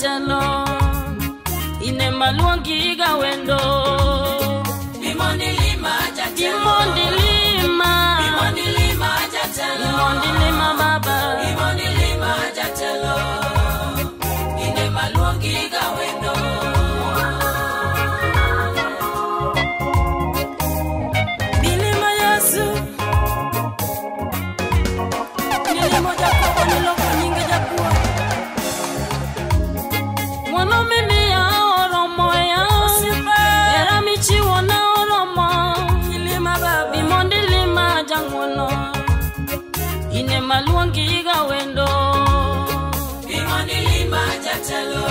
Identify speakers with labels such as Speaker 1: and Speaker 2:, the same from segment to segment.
Speaker 1: jatelo ine maluongi ga wendo bimondilima bimondilima bimondilima baba bimondilima maluongi ga wendo bimondilima jatelo.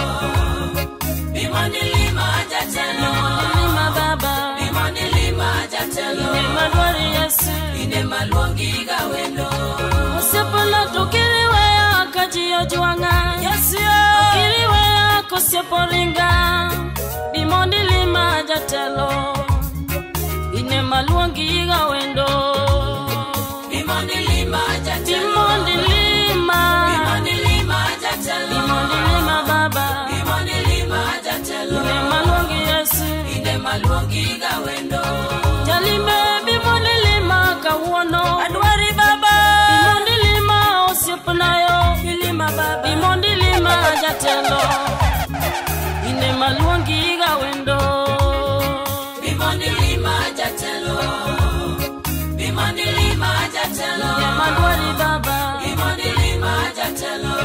Speaker 1: Bimondilima jatelo. Bimondilima baba bimondilima jatelo. Ine madwari yesu. Ine maluongi ga wendo osiepona tukiliweya kajiyo jwang'a yesu tukiliweya kosieporinga bimondilima jatelo. Ine maluongi ga wendo maluongi ga wendo. Jalime bimondilima kawuono adwari baba. Bimondilima osiepnayo bilima baba. Bimondilima jatelo. Ine maluongi ga wendo. Bimondilima jatelo. Bimondilima jatelo. Ine madwari baba. Bimondilima jatelo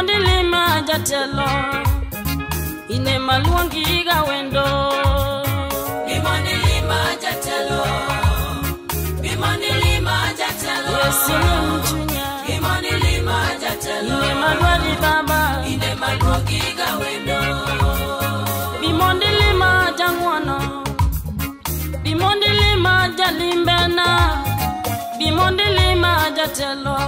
Speaker 1: bimondilima jatelo. Ine maluongi ga wendo. Yesu ni mchunya. Ine madwari baba. Bimondilima jang'wono bimondilima jalimbena bimondilima jatelo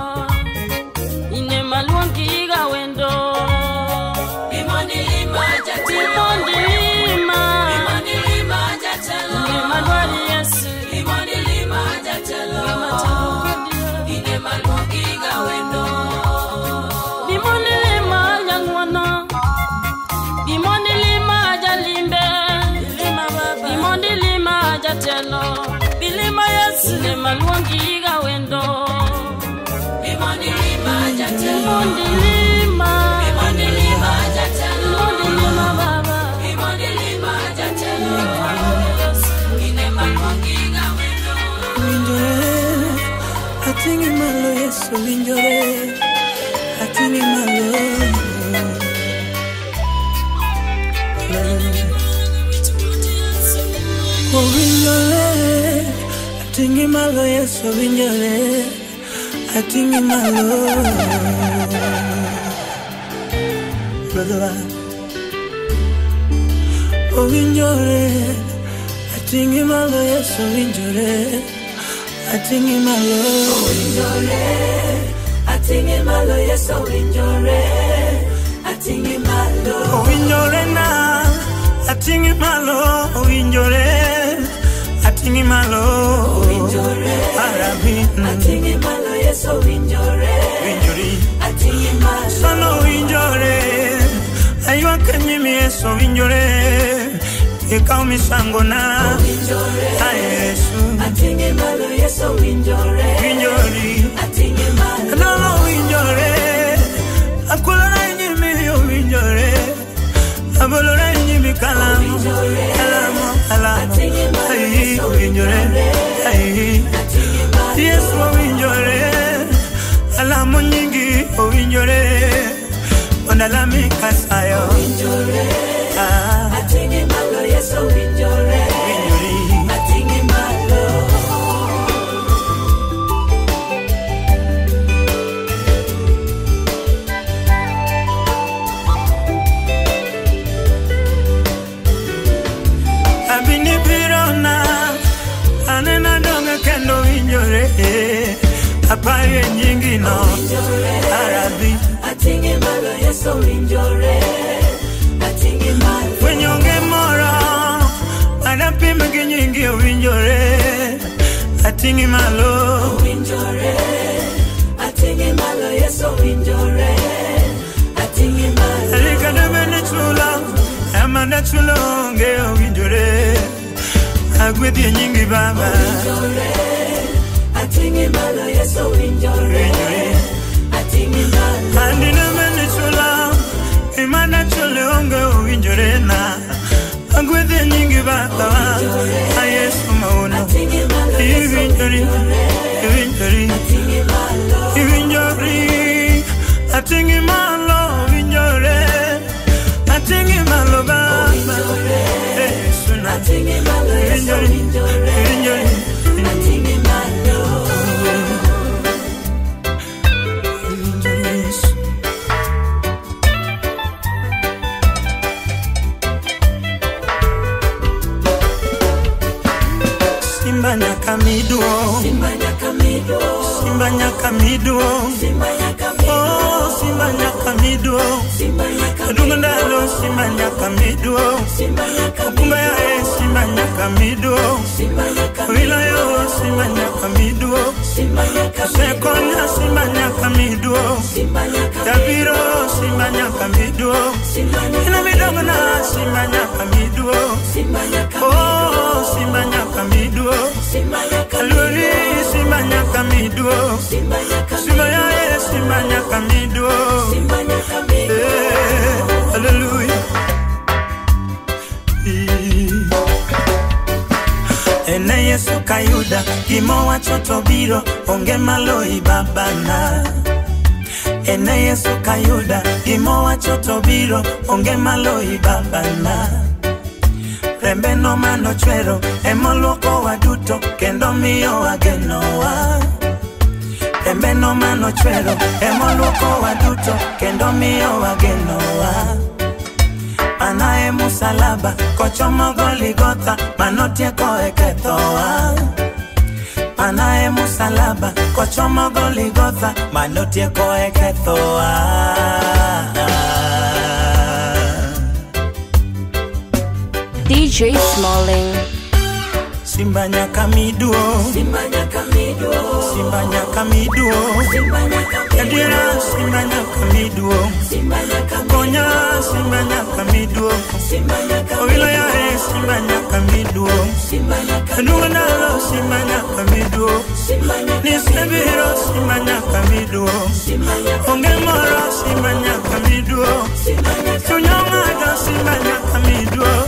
Speaker 1: solinjore atini malo.
Speaker 2: Solinjore atingi malo ye solinjore my malo.
Speaker 3: Brother solinjore atingi malo ye solinjore Brother owinjore ating'i malo. Yesu winjore ating'i malo
Speaker 4: Owinjore, ating'e malo Yesu owinjore, ating'e malo.
Speaker 3: owinjore na ating'i malo owinjore ating'i malo.
Speaker 4: Owinjore,
Speaker 3: arabin mm.
Speaker 4: ating'e malo Yesu owinjore,
Speaker 3: winjori
Speaker 4: ating'e malo.
Speaker 3: sano owinjore aywak e nyim yesu owinjore ikaw misango na
Speaker 4: Owinjore,
Speaker 3: a yesu.
Speaker 4: Ating'e malo Yesu owinjore,
Speaker 3: winjori
Speaker 4: ating'e malo.
Speaker 3: Adolo winjore Akulora inyimi owinjore Abolora inyimi kalamu Kalamu. Kalamu Ayi owinjore Ayi
Speaker 4: Ating'e malo.
Speaker 3: Yesu owinjore Alamu nyingi owinjore Onalami kasayo
Speaker 4: Owinjore,
Speaker 3: Ah,
Speaker 4: ating'e Yesu owinjore,
Speaker 3: Winjori
Speaker 4: ating'e malo.
Speaker 3: Abini pirona Anena donge kendo winjore Anapim gi nyingi owinjore. Atingi malo.
Speaker 4: Owinjore, ating'e malo Yesu owinjore, ating'e malo.
Speaker 3: Alika debe ne chulo Amanda chulo onge owinjore. Agwedhi e nyingi baba.
Speaker 4: Owinjore, ating'e malo Yesu owinjore,
Speaker 3: Winjore
Speaker 4: ating'e malo.
Speaker 3: Andi debe ne chulo Imana chulo onge owinjore na Agwedhi e nyingi baba A Yesu
Speaker 4: Yesu
Speaker 3: Iwinjori Iwinjori. Iwinjori Atingi malo Iwinjore Atingi malo baba. Yesu na maloi babala ene yesu kayuda imowa choto biro onge maloi babala rembe nomano chwero emolwokowa duto kendo miyowa genowa rembe nomano chwero emolwokowa duto kendo miyowa genowa manae musalaba kochomo goligotha manotieko e kethowa manae musalaba kochomo Goligotha manotieko e kethowa
Speaker 5: DJ Smalling.
Speaker 3: Simba nyaka miduo
Speaker 4: Simba nyaka miduo
Speaker 3: Simba nyaka miduo
Speaker 4: Simba nyaka
Speaker 3: Adiera Simba nyaka miduo
Speaker 4: Simba nyaka
Speaker 3: Konya Simba nyaka miduo
Speaker 4: Simba nyaka
Speaker 3: Owilo ya e Simba nyaka miduo
Speaker 4: Simba nyaka
Speaker 3: Aduwa ndalo Simba nyaka miduo
Speaker 4: Simba nyaka
Speaker 3: Nisebiro Simba nyaka miduo
Speaker 4: Simba nyaka
Speaker 3: Onge moro Simba nyaka miduo
Speaker 4: Simba nyaka
Speaker 3: Chunyo ng'ato Simba nyaka miduo
Speaker 4: Simba
Speaker 3: Simba nyaka miduo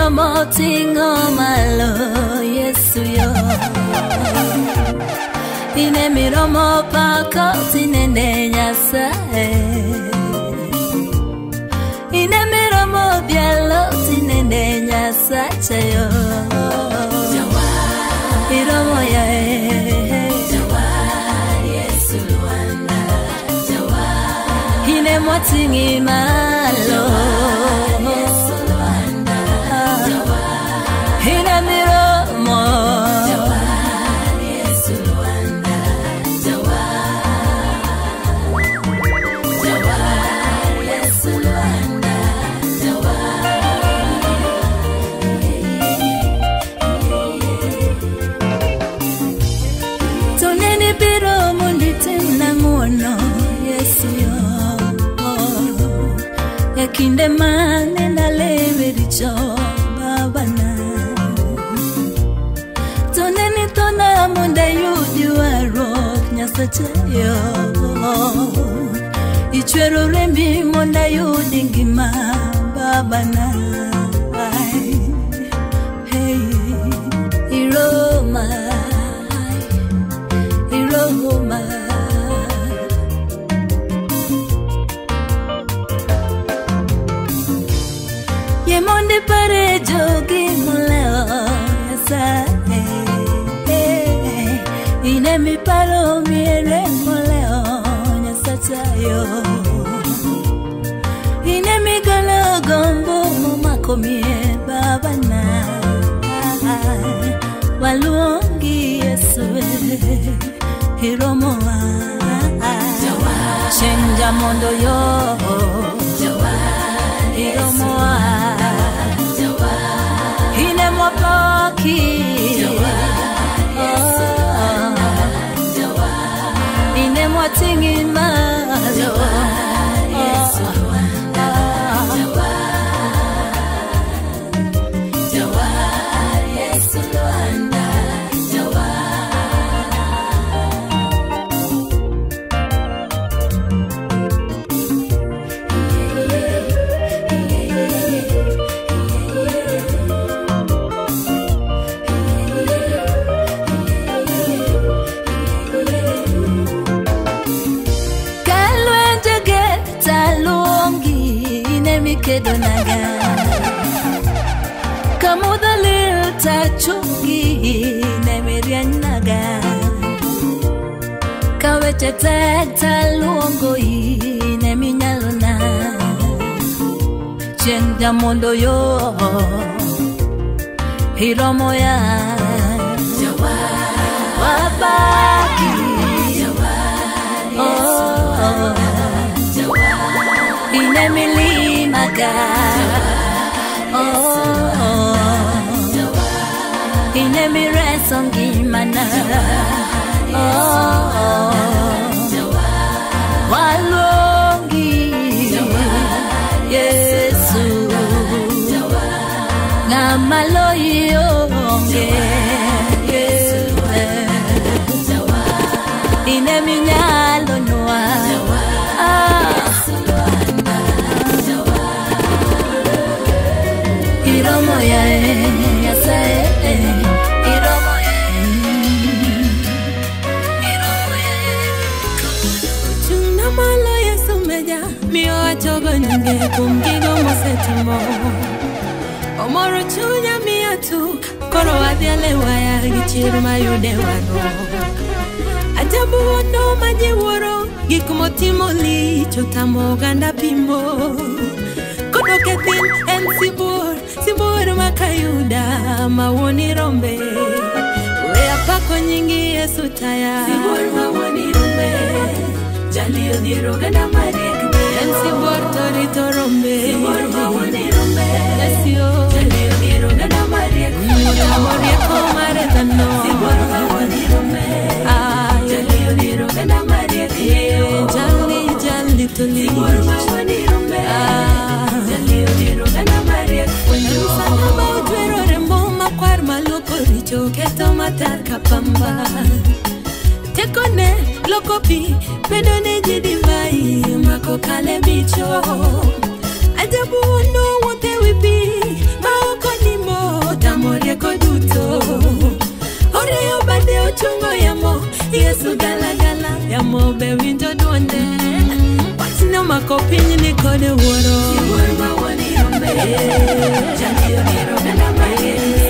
Speaker 4: Ting'o malo Yesu yo. Ine miromo pako tinende Nyasaye Ine miromo bielo tinende Nyasaye yo Iromo ya Ine moting'i malo. Ine kinde mane ndalewe richo babana Toneni tona mondo ayudi warruok Nyasache yo. Ichwero rembi mondo ayudi ngima babana Hey, Iroma. Iroma Ye monde pare jogi moleo Nyasaye Ine mi paro miere moleo Nyasaye Ine mi golo gombo momako mie babana Waluongi Yesu Hiromoa Chenja mondo yo Ine in malo naga Kaweche tek taluongo ine minyalo na Chieng' jamondo yo Hiromo ya ga oh, ine mireso ngimana oh, walongi yesu ng'amaloyi onge ine minyalo nwa
Speaker 6: achogo nyinge kuom gigo mosetimo omoro chunya miya tuk koro adhi alewaya gi chir mayude waro ajabu wono ma ji wuoro gik motimo lich otamo oganda pimo kodok e sibuor ma kayuda ma wuoni rombe we apako nyingi yesu taya sibuor ma wuoni rombe jali odhier oganda mariek en sibuor to rito rombe sibuor ma wuoni rombe esio jali odhier oganda mariek otamo rieko mar dhano sibuor ma wuoni rombe jali odhier oganda mariek jali jali to lich sibuor richoketo matar kapamba. Tekone loko pi bedo ne ji divai mako kale bicho. Ajabu nowuotho e wi pi maok onimo tamo rieko duto. Orieyo bade ochungo yamo yesu galagala yamo be winjo dwonde wachne omako piny ni kode wuoro. Janji obiro dala
Speaker 7: mayele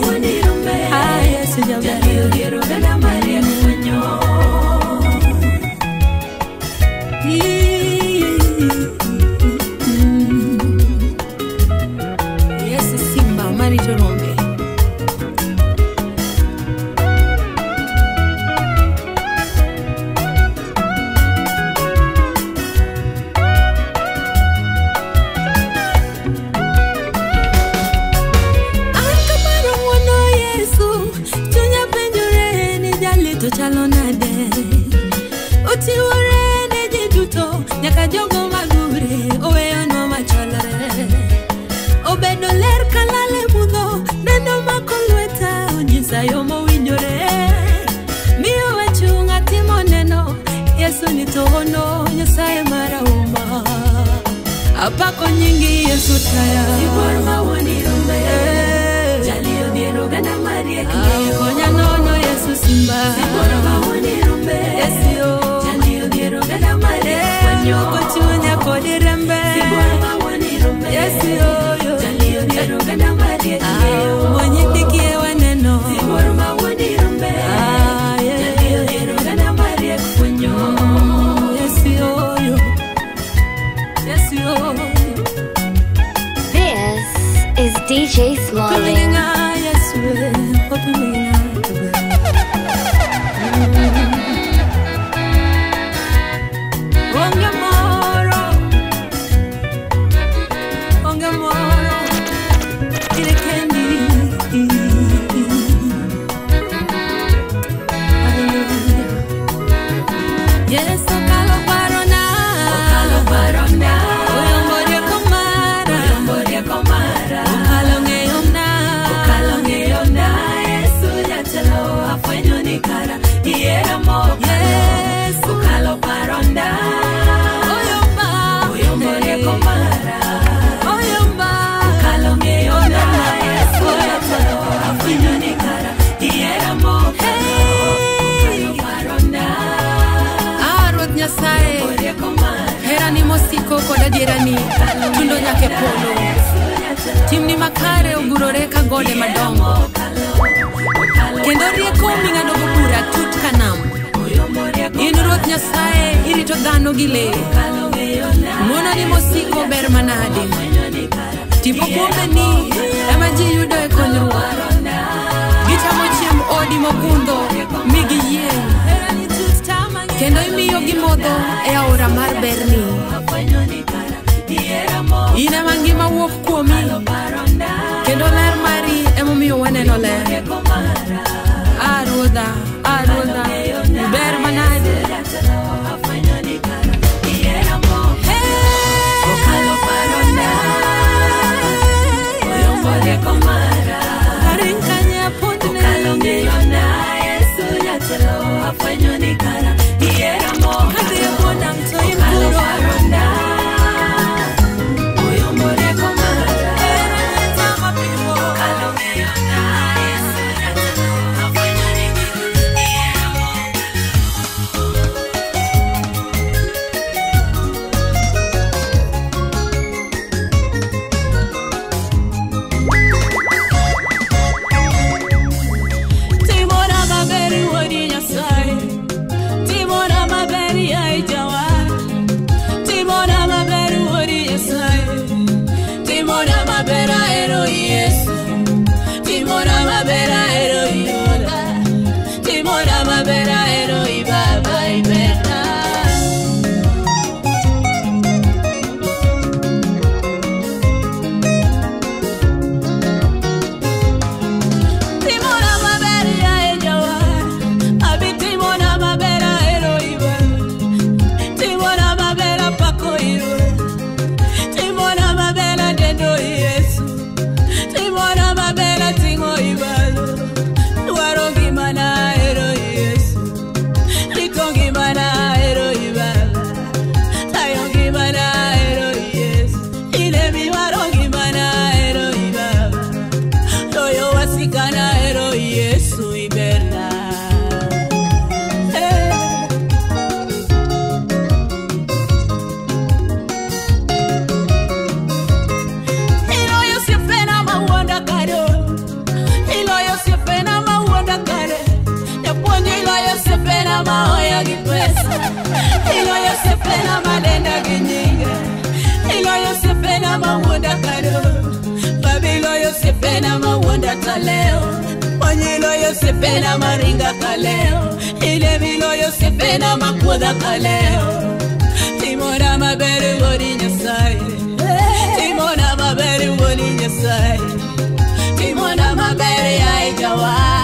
Speaker 7: ilo yosefena malenda genyinga ilo yosefena mawonda kado babilo yosefena mawonda taleo onyilo yosefena maringa kaleo ilebilo yosefena makuda kaleo timona mabere woni nyasaye. Timona mabere woni nyasaye. Timona mabere yaijawaye e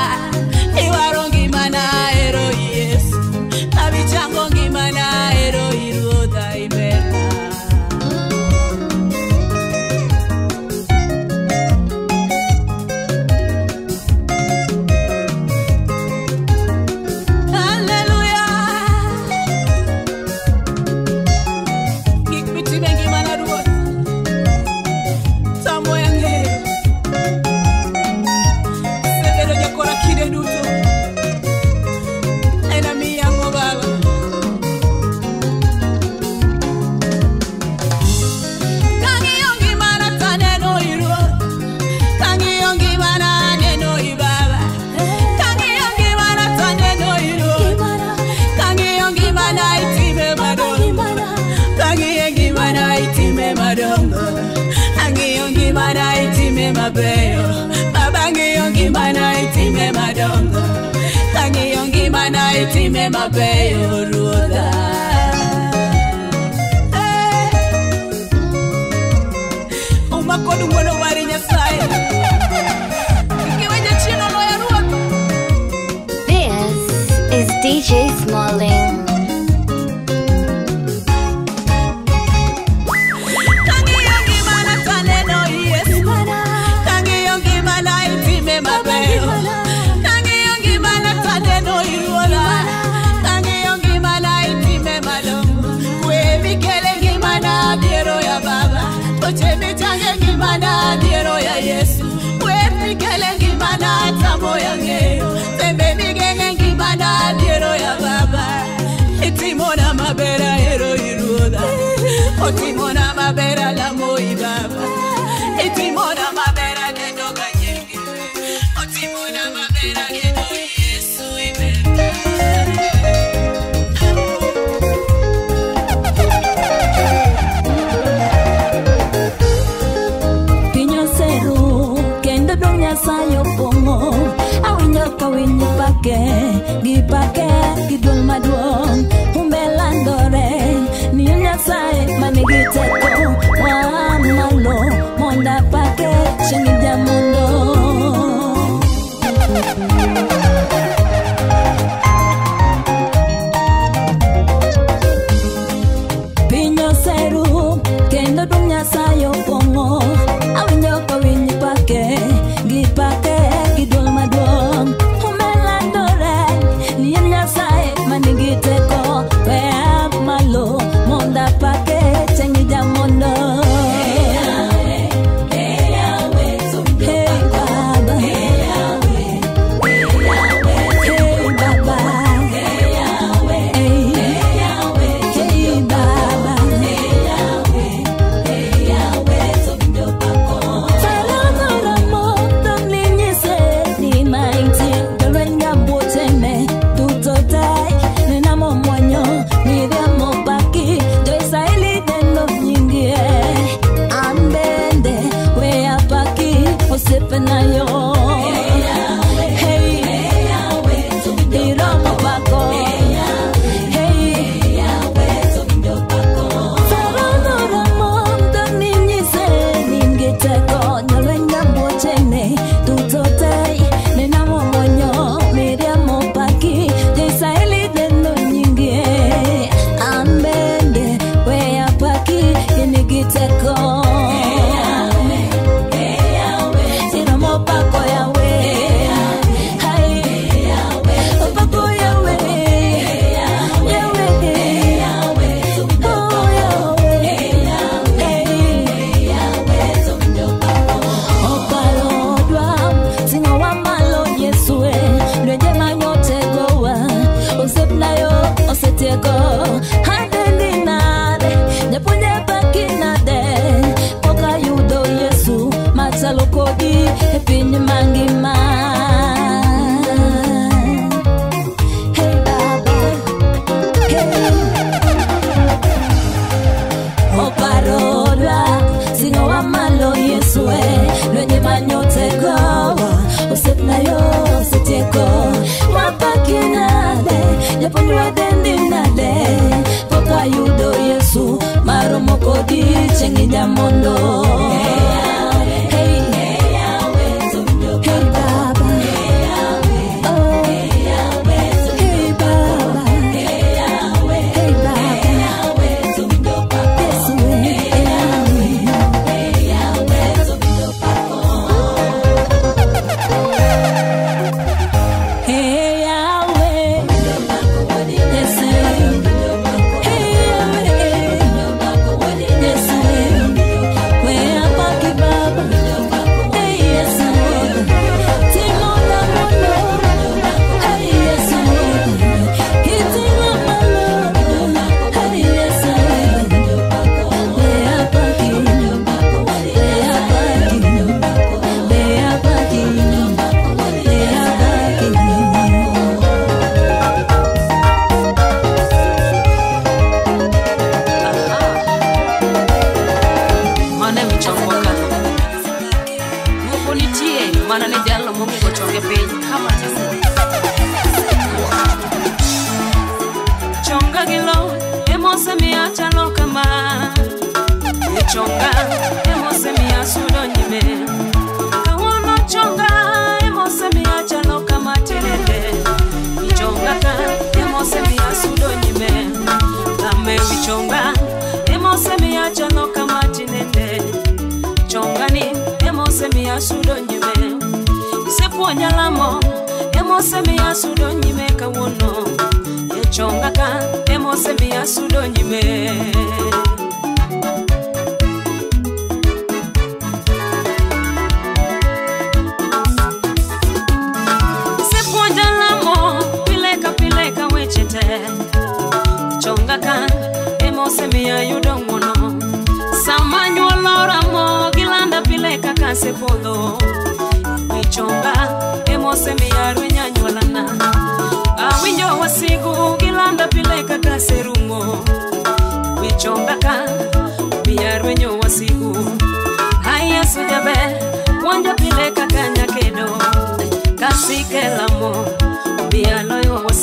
Speaker 7: 在动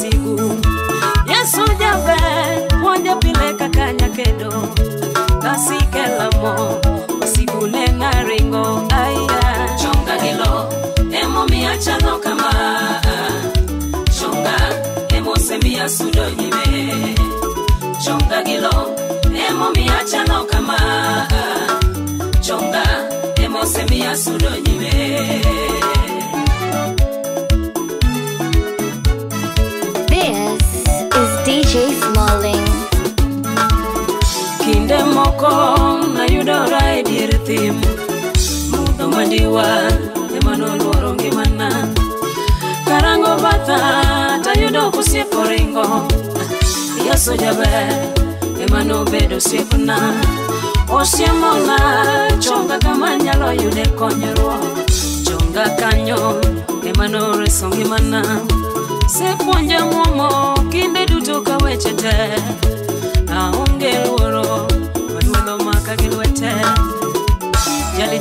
Speaker 7: miguu. Yesu
Speaker 5: jave wonje pile kakanya kedo. Kasikelamo osibune ng'aringo aya chunga gilo emomiya chadho kama. Chunga emosemiya sudo nyime. Chunga kama. Chunga sudo kong nayudo ra e dier thim. Mudho mandiwa ema noluoro ngimana. Karango batha tayudo kosiep oringo yesu jaber ema nobedo osiepna. Osiemona chonga kama nyalo yude konyruok. Chonga kanyo ema noreso ngimana. Sepuonja muomo kinde duto ka weche tee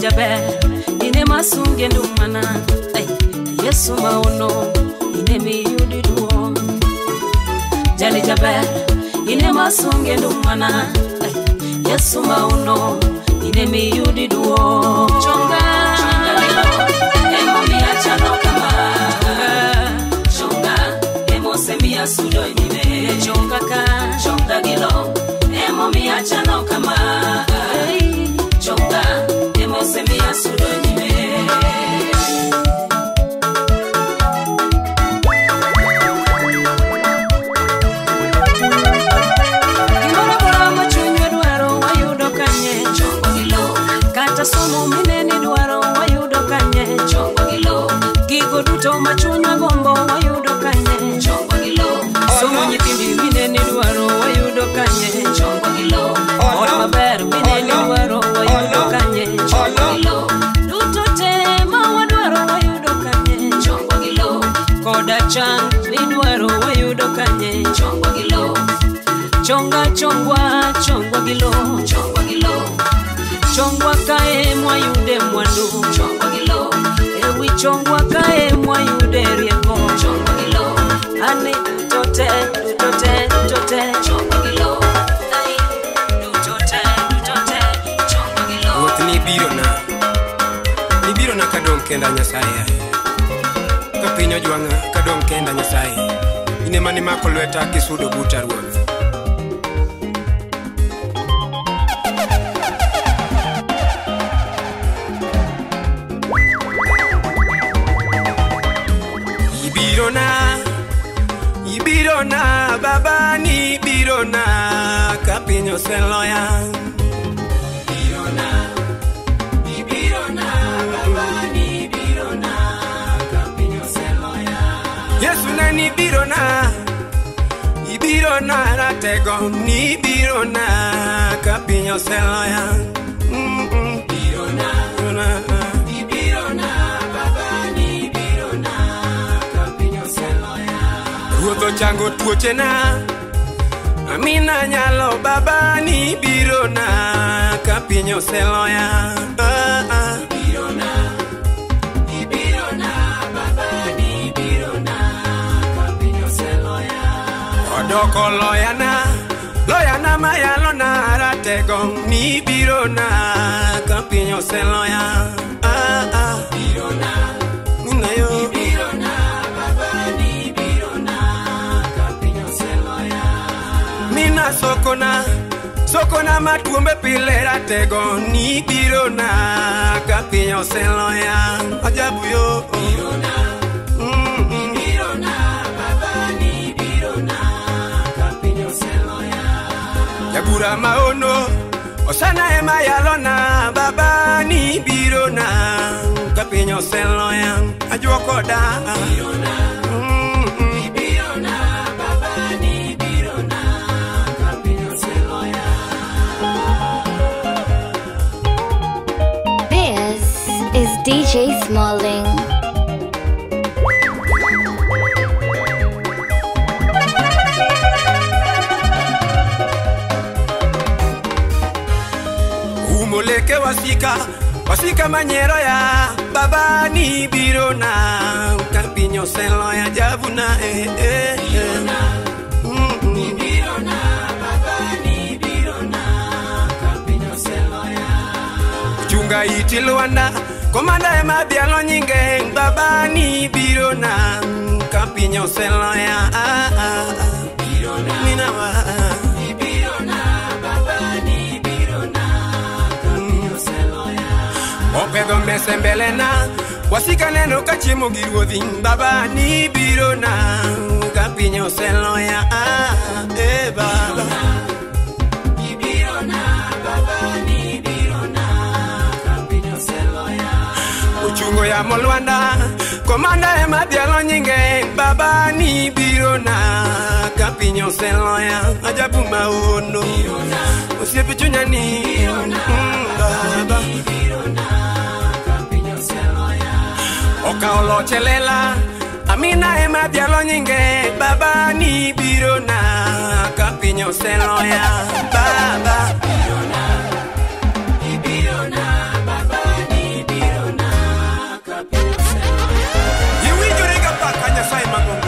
Speaker 5: jabe ine masunge ndumana. Yesu mauno ine miyudi duo. Jali jabe ine masunge ndumana. Yesu mauno ine miyudi duo. Chonga. chonga chongwa chongwa gi lowo chongwa gi lowo chongwa kae mwayude mwandu. Chongwa gi lowo ewi chongwa kae mwayude
Speaker 8: rieko chongwa gi lowo ane duto te duto te duto te chongwa
Speaker 9: gi lowo Nibirona kadong' kenda Nyasaye. Ka piny ojwang'a kadong' kenda Nyasaye. In ema nimako lweta kisudo buta ruoth ibirona baba nibirona ka piny oseloya yesu ne nibirona ibirona ratego nibirona ka piny oseloya mondo chango tuochena amina nyalo baba ni birona ka piny oseloya. Ah, ah. Ibirona, ibirona, baba ni birona ka piny oseloya. Odoko loyana loyana mayalona ratego ni birona ka piny oseloya. Sokona sokona matuombe pile ratego nibirona ka piny oseloya ajabu yo Mm, mm. jabura maono osana ema yalona baba nibirona ka piny oseloya ajuokoda Mm, mm.
Speaker 5: DJ Smalling.
Speaker 9: umoleke wasika wasika manyero ya baba ni birona kapiny oseloya javuna eh, eh, eh. Chunga iti lwanda komanda ema bialo nyinge baba ni birona kapiny oseloya ah, ah, ah. Minawa, ah. opedho mese mbelena wasika neno ka chiemo gi ruodhi baba ni birona ka piny oseloya ah, eh, baba ochungo ya molwanda komanda ema dhialo nyinge baba ni birona. Ka piny oseloya ajabu maono. Osiepe chunya ni mm, baba. okawo loche lela amina ema dhialo nyinge baba ni birona. Ka piny oseloya baba. Iwinjore ga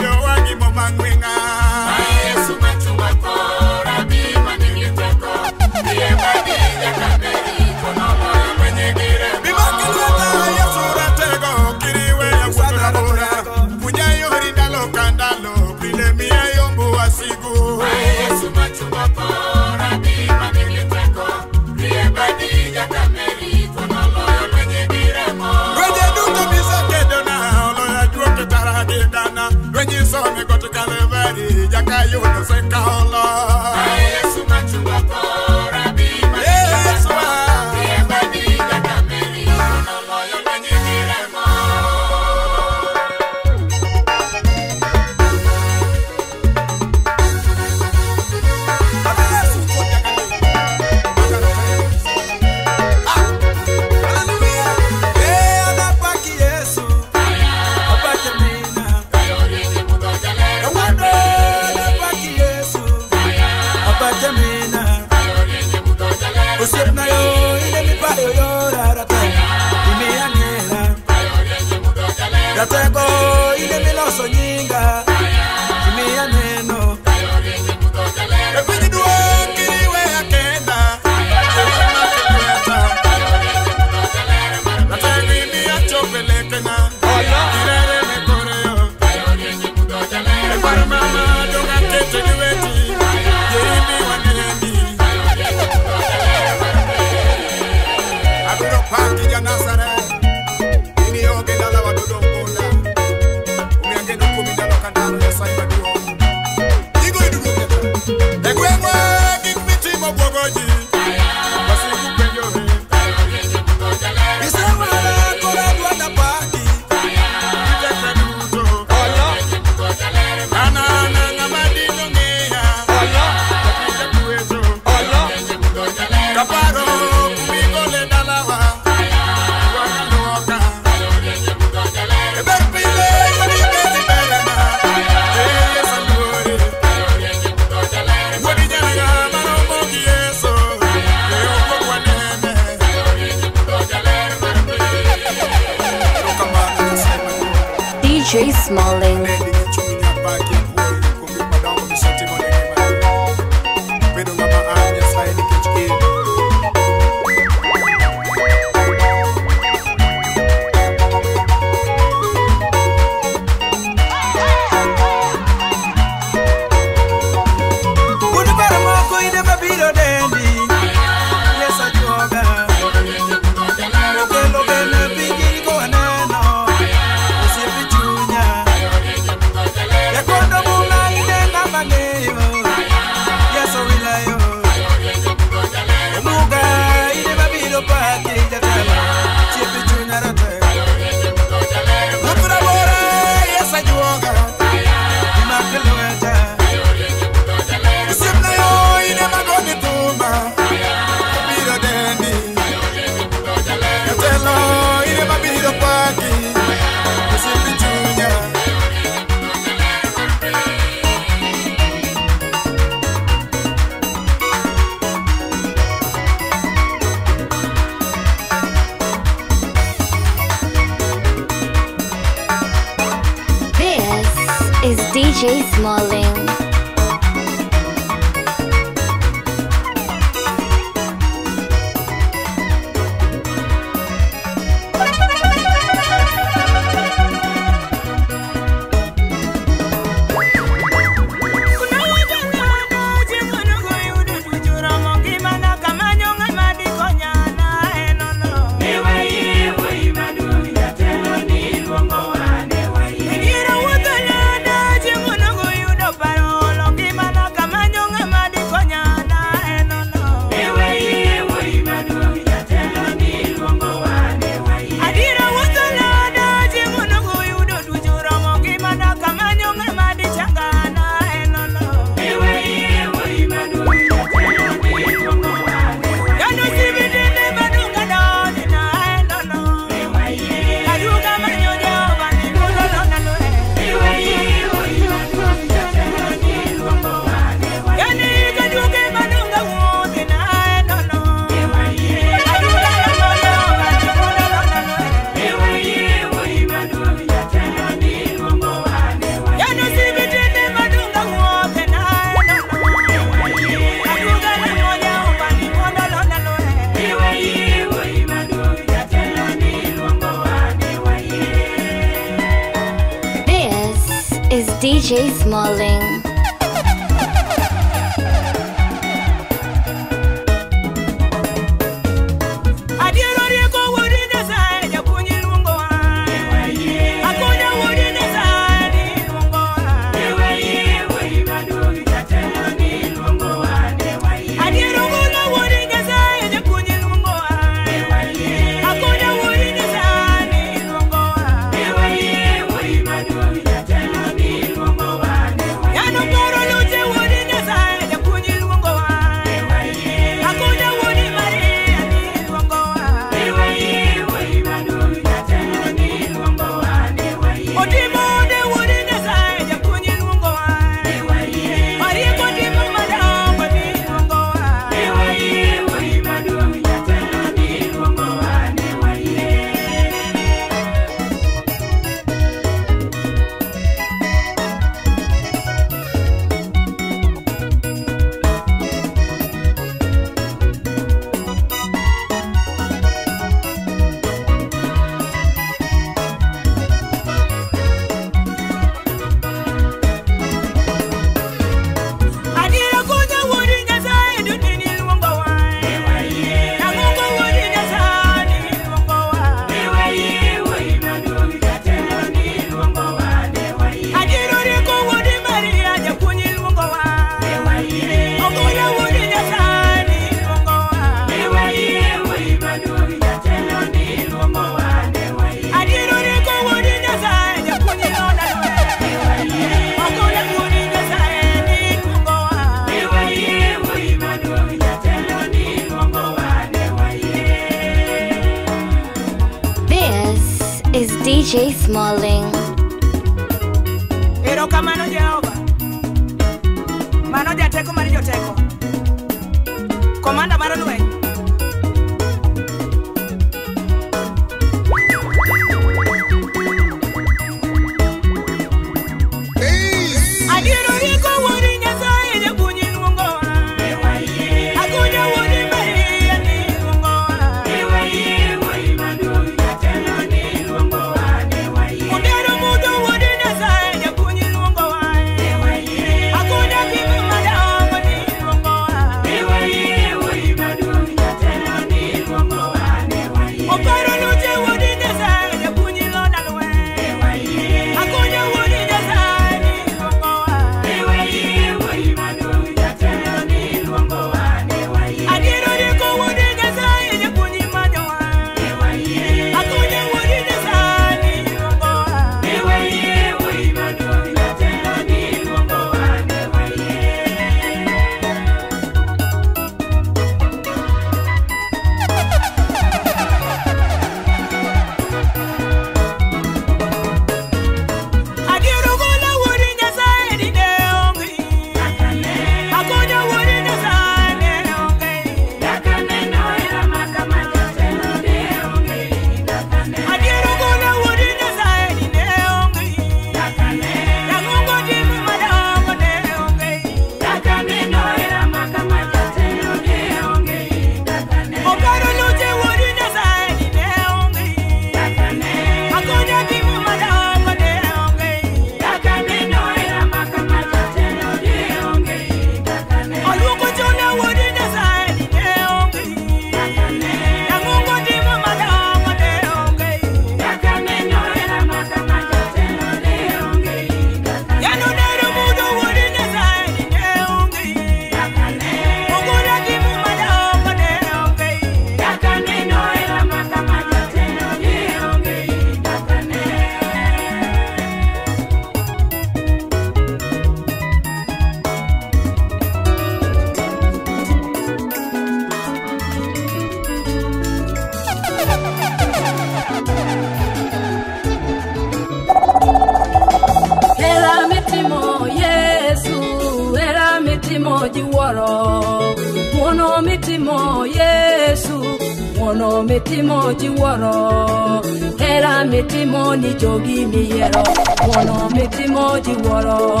Speaker 10: jiworo. Hera mitimo ni jogi miero, muono mitimo jiworo.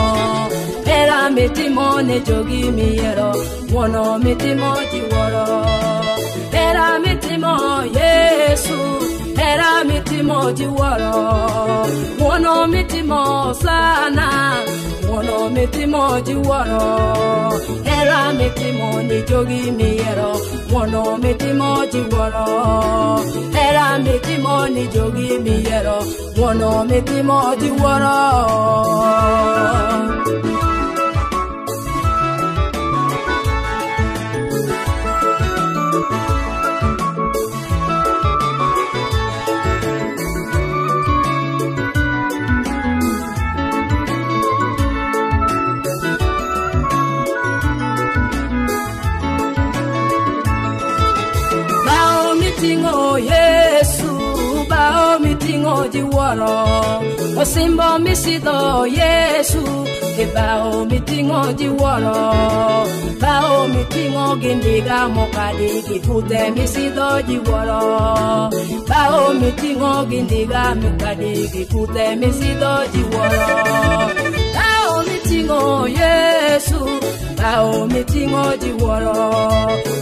Speaker 10: Hera mitimo ni jogi miero, muono mitimo jiworo. Hera mitimo Yesu, hera mitimo jiworo. Muono mitimo sana, muono mitimo jiworo. Hera mitimo ni jogi miero, muono mitimo jiworo. Hera mitimo ni jogi miero, muono mitimo jiworo. bao jiwuoro osimbo misidho yesu e bao miting'o jiwuoro bao miting'o gi ndiga mokadi gi kuthe misidho jiwuoro bao miting'o gi ndiga mokadi gi kuthe misidho jiwuoro bao miting'o yesu bao miting'o jiwuoro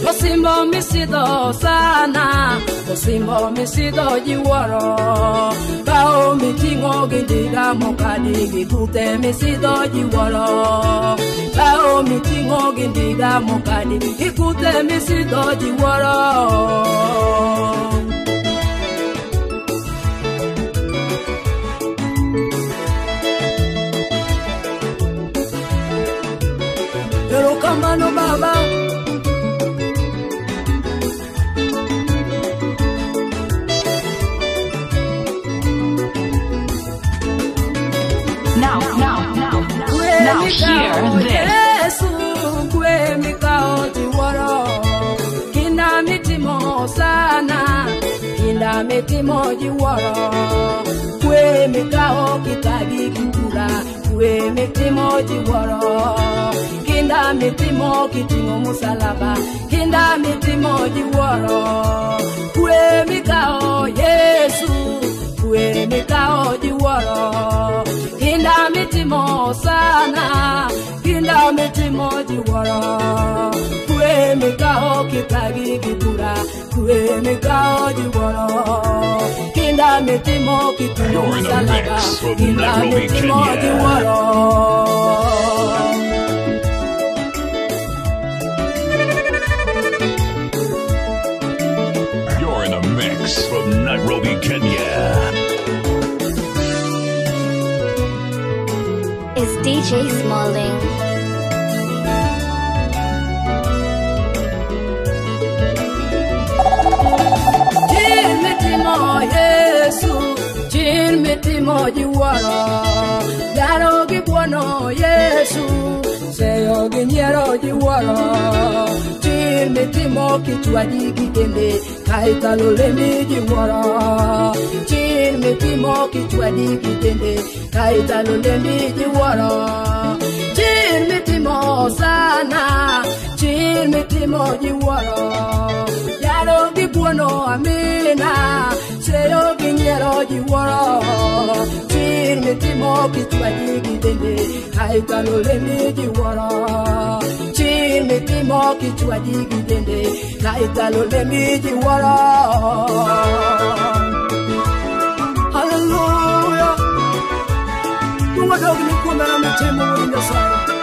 Speaker 10: osimbo misidho sana. Osimbo misidho jiwuoro bao miting'o gi ndiga mokadi gi kuthe misidho jiwuoro bao miting'o gi ndiga mokadi gi kuthe misidho erokamano baba.
Speaker 11: Now, now, now, now, hear this.
Speaker 10: yesu kwe mikao jiworo. Kinda mitimo sana kinda
Speaker 8: mitimo jiwuoro kwe mikawo kitagi kikura kwe mitimo jiwuoro kinda mitimo kiting'o musalaba. Kinda mitimo jiwuoro kwe mikawo yesu. Kwe mikawo jiwuoro kinda mitimo sana. Kinda mitimo jiwuoro kwe mikawo kitagi kikura kwe mikawo jiwuoro kinda mitimo kiting'o
Speaker 12: You're in the mix with
Speaker 8: kinda
Speaker 12: Nairobi,
Speaker 8: mitimo
Speaker 12: Kenya. You're in a mix from Nairobi, Kenya.
Speaker 5: It's DJ Smalling.
Speaker 8: Mitimo Yesu, jin mitimo jiwuoro, daro gi buono Yesu, seyo gi nyiero jiwuoro, jin mitimo kichwaji gi dende, kaitalo lembi jiwuoro, jin mitimo kichwadi gi dende, kaitalo lembi jiwuoro, jin mitimo sana, jin mitimo jiwuoro, Yaro gi buono amina yo ginyero jiworo chirme timo kichwa jigidende kaitalolemi jiworo chirme timo kichwa jigidende kaitalolemi jiworo haleluya tungadogni kuomera mitemo muri nyasaye